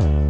Bye.